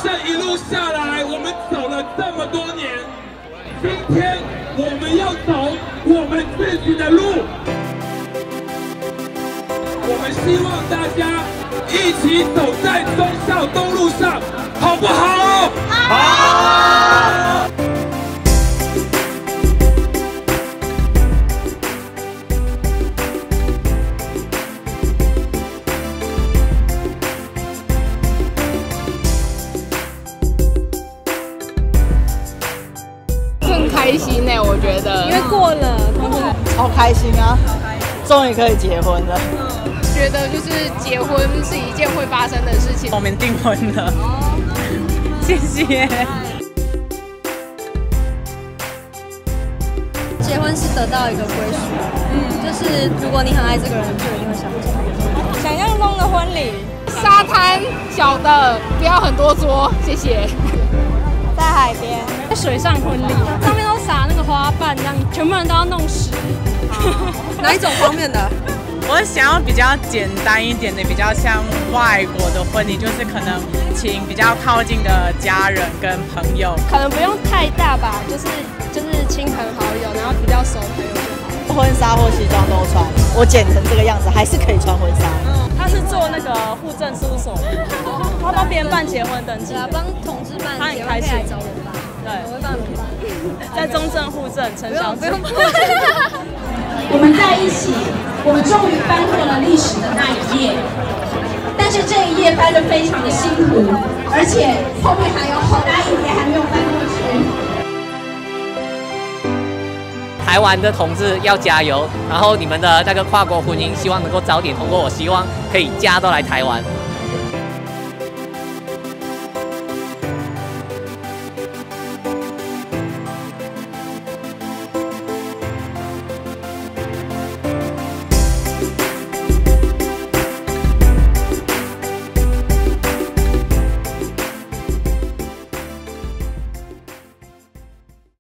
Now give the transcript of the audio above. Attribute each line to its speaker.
Speaker 1: 这一路下来，我们走了这么多年，今天我们要走我们自己的路。我们希望大家一起走在忠孝东路上，
Speaker 2: 开心呢、我觉得，
Speaker 3: 因为过了，过了。
Speaker 4: 超开心啊！终于可以结婚了。
Speaker 2: 觉得就是结婚是一件会发生的事情。
Speaker 4: 我们订婚了，谢谢。
Speaker 3: 结婚是得到一个归属，嗯，就是如果你很爱这个人，就一定会想结婚。想象中的婚礼，
Speaker 2: 沙滩小的，不要很多桌，谢谢。
Speaker 3: 在海边，在水上婚礼，花瓣，这样全部人都要弄湿。哪一种方面的？
Speaker 4: 我想要比较简单一点的，比较像外国的婚礼，就是可能请比较靠近的家人跟朋友。
Speaker 3: 可能不用太大吧，就是就是亲朋好友，然后比较熟的朋友就好。
Speaker 4: 婚纱或西装都穿，我剪成这个样子还是可以穿婚纱。
Speaker 5: 他是做那个户政事务所，他帮别人办结婚登记
Speaker 3: 对啊，帮同志办
Speaker 5: 他很
Speaker 3: 结婚
Speaker 5: 开心。对，
Speaker 3: 我会帮你们。
Speaker 5: 在中正户政陈小姐。
Speaker 6: 我们在一起，我们终于翻过了历史的那一页。但是这一页翻得非常的辛苦，而且后面还有好大一页还没有翻过去。
Speaker 7: 台湾的同志要加油，然后你们的那个跨国婚姻希望能够早点通过，我希望可以嫁到来台湾。